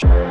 Sure.